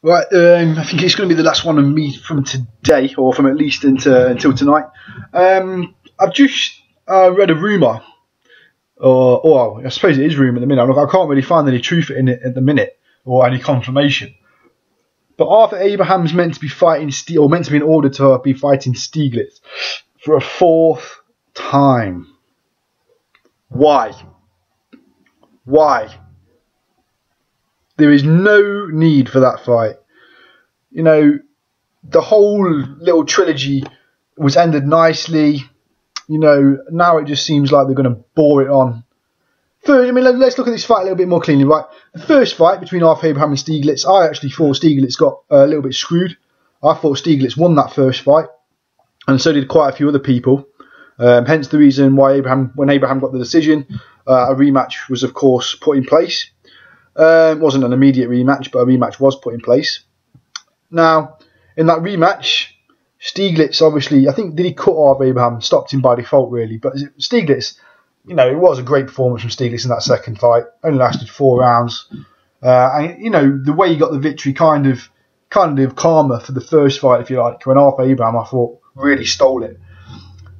Right, um, I think it's going to be the last one of me from today, or from at least into, until tonight. Um, I've just uh, read a rumour, or, or I suppose it is rumour at the minute. I can't really find any truth in it at the minute, or any confirmation. But Arthur Abraham's meant to be fighting, or meant to be in order to be fighting Stieglitz for a fourth time. Why? Why? There is no need for that fight. You know, the whole little trilogy was ended nicely. You know, now it just seems like they're going to bore it on. First, I mean, let's look at this fight a little bit more cleanly, right? The first fight between Arthur Abraham and Stieglitz, I actually thought Stieglitz got a little bit screwed. I thought Stieglitz won that first fight, and so did quite a few other people. Um, hence the reason why Abraham, when Abraham got the decision, uh, a rematch was of course put in place. Um, it wasn't an immediate rematch, but a rematch was put in place. Now, in that rematch, Stieglitz obviously, I think, did he cut off Abraham? Stopped him by default, really. But Stieglitz, you know, it was a great performance from Stieglitz in that second fight. Only lasted four rounds. Uh, and, you know, the way he got the victory kind of kind of karma for the first fight, if you like, when Arthur Abraham, I thought, really stole it.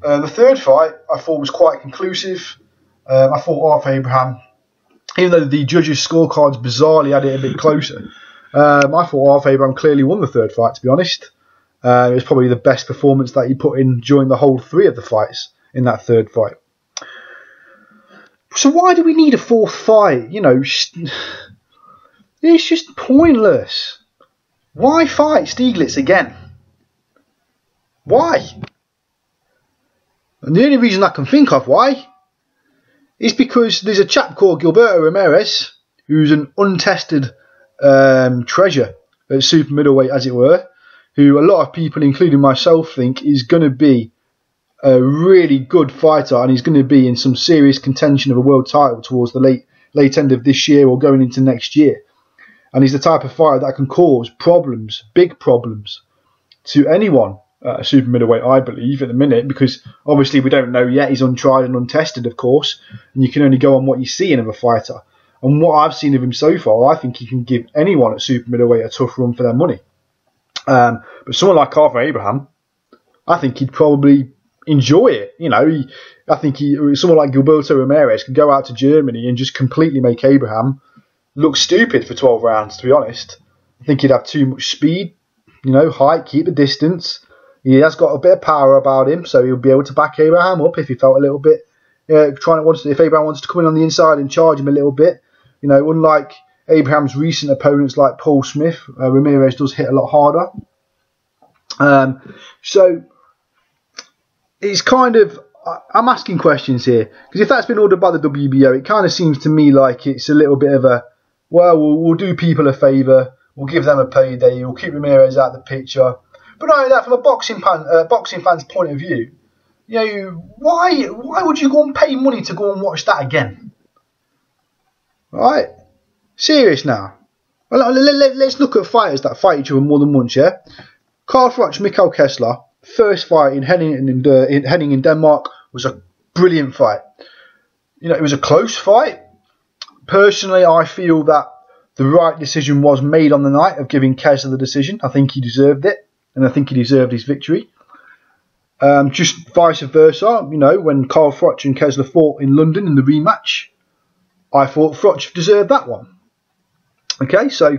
Uh, the third fight, I thought, was quite conclusive. Um, I thought Arthur Abraham even though the judges' scorecards bizarrely had it a bit closer. Um, I thought Arthur Abraham clearly won the third fight, to be honest. Uh, it was probably the best performance that he put in during the whole three of the fights in that third fight. So why do we need a fourth fight? You know, it's just pointless. Why fight Stieglitz again? Why? And the only reason I can think of why is because there's a chap called Gilberto Ramirez who's an untested um, treasure at super middleweight, as it were, who a lot of people, including myself, think is going to be a really good fighter and he's going to be in some serious contention of a world title towards the late late end of this year or going into next year. And he's the type of fighter that can cause problems, big problems, to anyone uh, super middleweight, I believe, at the minute, because obviously we don't know yet. He's untried and untested, of course, and you can only go on what you see in of a fighter. And what I've seen of him so far, I think he can give anyone at super middleweight a tough run for their money. Um, but someone like Arthur Abraham, I think he'd probably enjoy it. You know, he, I think he, someone like Gilberto Ramirez could go out to Germany and just completely make Abraham look stupid for 12 rounds, to be honest. I think he'd have too much speed, you know, height, keep the distance. He has got a bit of power about him, so he'll be able to back Abraham up if he felt a little bit uh, trying to want to, if Abraham wants to come in on the inside and charge him a little bit. You know, unlike Abraham's recent opponents like Paul Smith, uh, Ramirez does hit a lot harder. Um, so it's kind of I'm asking questions here because if that's been ordered by the WBO, it kind of seems to me like it's a little bit of a well, we'll, we'll do people a favour, we'll give them a payday, we'll keep Ramirez out of the picture, but only that, from a boxing fan, uh, boxing fan's point of view, you know, why why would you go and pay money to go and watch that again? Right? Serious now. Well, let, us look at fighters that fight each other more than once, yeah? Carl Froch, Mikkel Kessler, first fight in Herning in, uh, in, Herning in Denmark was a brilliant fight. You know, it was a close fight. Personally, I feel that the right decision was made on the night of giving Kessler the decision. I think he deserved it and I think he deserved his victory. Um, just vice versa, you know, when Carl Froch and Kessler fought in London in the rematch, I thought Froch deserved that one. Okay, so,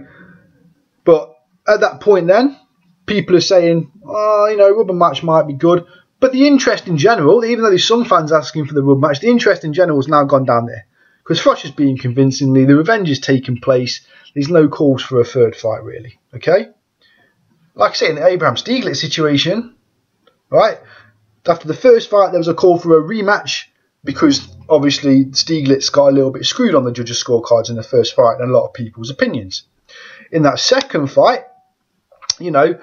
but at that point then, people are saying, oh, you know, rubber match might be good. But the interest in general, even though there's some fans asking for the rubber match, the interest in general has now gone down there. Because Froch is being convincingly, the revenge is taking place. There's no calls for a third fight, really. Okay? Like I say, in the Abraham Stieglitz situation, right? After the first fight, there was a call for a rematch because obviously Stieglitz got a little bit screwed on the judges' scorecards in the first fight and a lot of people's opinions. In that second fight, you know,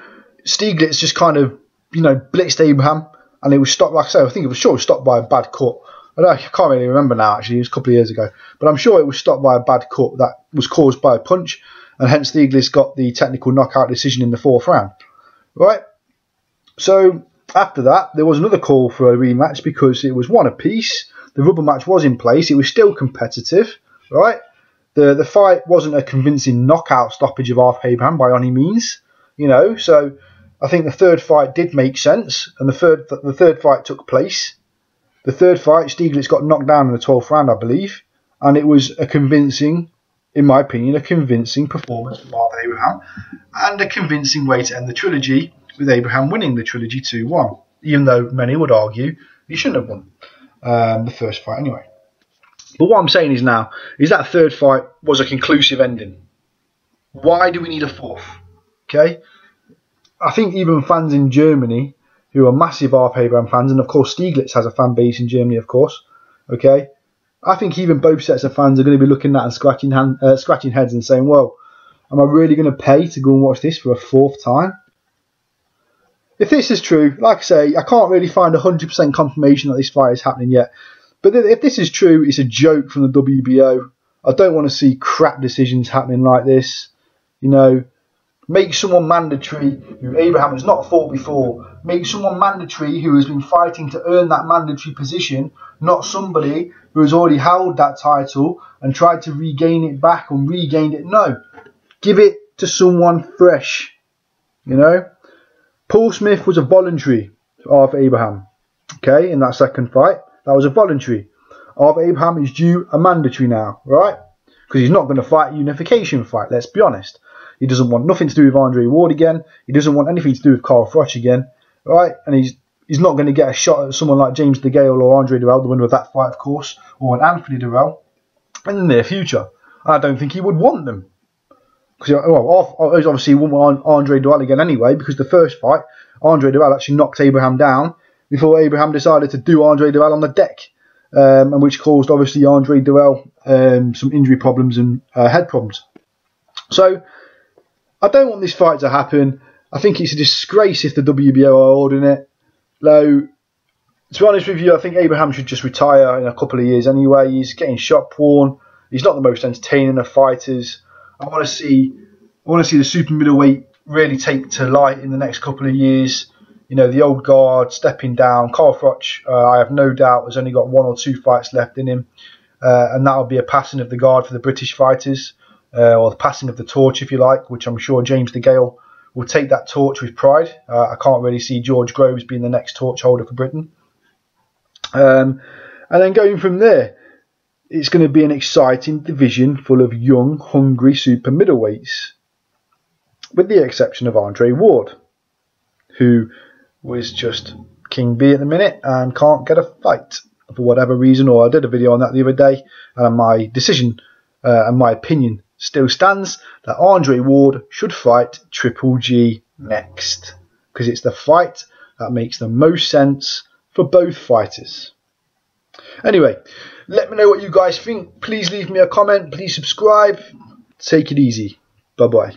Stieglitz just kind of, you know, blitzed Abraham and it was stopped, like I say, I think it was sure it was stopped by a bad cut. I, I can't really remember now, actually, it was a couple of years ago. But I'm sure it was stopped by a bad cut that was caused by a punch and hence Stieglitz got the technical knockout decision in the fourth round. Right? So after that, there was another call for a rematch because it was one apiece. The rubber match was in place. It was still competitive, right? The the fight wasn't a convincing knockout stoppage of Arthur Abraham by any means, you know. So I think the third fight did make sense, and the third the third fight took place. The third fight, Stieglitz got knocked down in the 12th round, I believe, and it was a convincing, in my opinion, a convincing performance from Arthur Abraham, and a convincing way to end the trilogy with Abraham winning the trilogy 2-1, even though many would argue he shouldn't have won um, the first fight anyway. But what I'm saying is now is that third fight was a conclusive ending. Why do we need a fourth? Okay, I think even fans in Germany who are massive Arthur Abraham fans, and of course Stieglitz has a fan base in Germany, of course. Okay, I think even both sets of fans are going to be looking at and scratching hand, uh, scratching heads and saying, "Well, am I really going to pay to go and watch this for a fourth time?" If this is true, like I say, I can't really find 100% confirmation that this fight is happening yet. But if this is true, it's a joke from the WBO. I don't want to see crap decisions happening like this. You know, make someone mandatory who Abraham has not fought before. Make someone mandatory who has been fighting to earn that mandatory position, not somebody who has already held that title and tried to regain it back or regained it. No, give it to someone fresh. You know, Paul Smith was a voluntary Arthur Abraham. Okay, in that second fight. That was a voluntary. Arthur Abraham is due a mandatory now, right? Because he's not going to fight a unification fight, let's be honest. He doesn't want nothing to do with Andre Ward again. He doesn't want anything to do with Carl Froch again, right? And he's he's not going to get a shot at someone like James DeGale or Andre Dirrell, the winner of that fight, of course, or an Anthony Dirrell in the near future. I don't think he would want them. Because well, obviously he wouldn't want Andre Dirrell again anyway, because the first fight, Andre Dirrell actually knocked Abraham down before Abraham decided to do Andre Dirrell on the deck, um, and which caused obviously Andre Dirrell um, some injury problems and uh, head problems. So I don't want this fight to happen. I think it's a disgrace if the WBO are ordering it. Though, to be honest with you, I think Abraham should just retire in a couple of years anyway. He's getting shot porn. He's not the most entertaining of fighters. I want to see, I want to see the super middleweight really take to light in the next couple of years you know, the old guard stepping down. Carl Froch, uh, I have no doubt, has only got one or two fights left in him. Uh, and that'll be a passing of the guard for the British fighters, uh, or the passing of the torch, if you like, which I'm sure James DeGale will take that torch with pride. Uh, I can't really see George Groves being the next torch holder for Britain. Um, and then going from there, it's going to be an exciting division full of young, hungry super middleweights, with the exception of Andre Ward, who was just King B at the minute and can't get a fight for whatever reason. Or I did a video on that the other day, and my decision uh, and my opinion still stands that Andre Ward should fight Triple G next because it's the fight that makes the most sense for both fighters. Anyway, let me know what you guys think. Please leave me a comment. Please subscribe. Take it easy. Bye bye.